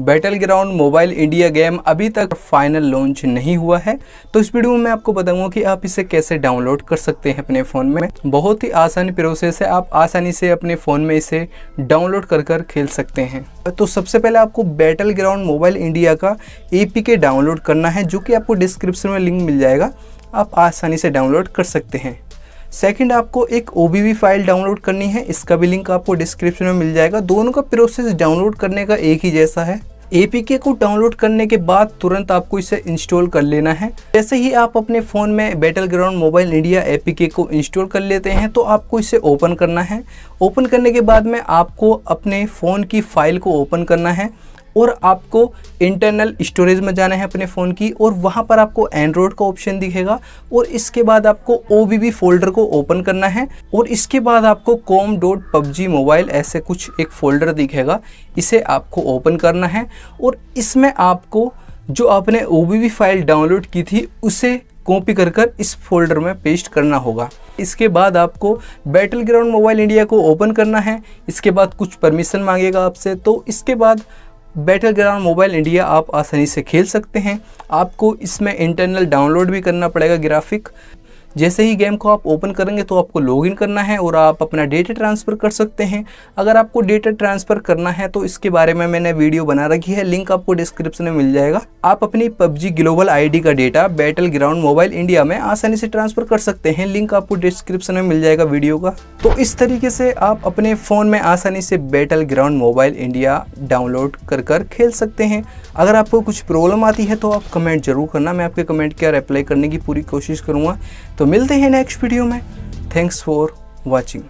Battle Ground Mobile India game अभी तक final launch नहीं हुआ है। तो इस वीडियो में आपको बताऊँगा कि आप इसे कैसे डाउनलोड कर सकते हैं अपने फ़ोन में। बहुत ही आसान प्रोसेस है। आप आसानी से अपने फ़ोन में इसे डाउनलोड कर कर खेल सकते हैं। तो सबसे पहले आपको बैटल ग्राउंड मोबाइल इंडिया का ए डाउनलोड करना है, जो कि आपको डिस्क्रिप्शन में लिंक मिल जाएगा। आप आसानी से डाउनलोड कर सकते हैं। सेकंड आपको एक ओ फ़ाइल डाउनलोड करनी है। इसका भी लिंक आपको डिस्क्रिप्शन में मिल जाएगा। दोनों का प्रोसेस डाउनलोड करने का एक ही जैसा है। ए को डाउनलोड करने के बाद तुरंत आपको इसे इंस्टॉल कर लेना है। जैसे ही आप अपने फ़ोन में Battle Ground Mobile India A को इंस्टॉल कर लेते हैं तो आपको इसे ओपन करना है। ओपन करने के बाद में आपको अपने फ़ोन की फ़ाइल को ओपन करना है। और आपको इंटरनल स्टोरेज में जाना है अपने फ़ोन की और वहाँ पर आपको एंड्रॉयड का ऑप्शन दिखेगा और इसके बाद आपको ओ फोल्डर को ओपन करना है और इसके बाद आपको कॉम डॉट पबजी मोबाइल ऐसे कुछ एक फ़ोल्डर दिखेगा, इसे आपको ओपन करना है और इसमें आपको जो आपने ओ फ़ाइल डाउनलोड की थी, उसे कॉपी कर कर इस फोल्डर में पेस्ट करना होगा। इसके बाद आपको बैटल ग्राउंड मोबाइल इंडिया को ओपन करना है, इसके बाद कुछ परमिशन मांगेगा आपसे तो इसके बाद बैटल ग्राउंड मोबाइल इंडिया आप आसानी से खेल सकते हैं। आपको इसमें इंटरनल डाउनलोड भी करना पड़ेगा ग्राफिक जैसे ही गेम को आप ओपन करेंगे तो आपको लॉगिन करना है और आप अपना डेटा ट्रांसफ़र कर सकते हैं। अगर आपको डेटा ट्रांसफ़र करना है तो इसके बारे में मैंने वीडियो बना रखी है, लिंक आपको डिस्क्रिप्शन में मिल जाएगा। आप अपनी पबजी ग्लोबल आईडी का data Battle Ground Mobile India में आसानी से ट्रांसफ़र कर सकते हैं। लिंक आपको डिस्क्रिप्शन में मिल जाएगा वीडियो का। तो इस तरीके से आप अपने फ़ोन में आसानी से Battle Ground Mobile India download कर कर खेल सकते हैं। अगर आपको कुछ प्रॉब्लम आती है तो आप कमेंट ज़रूर करना। मैं आपके कमेंट का रिप्लाई करने की पूरी कोशिश करूँगा। तो मिलते हैं नेक्स्ट वीडियो में. Thanks for watching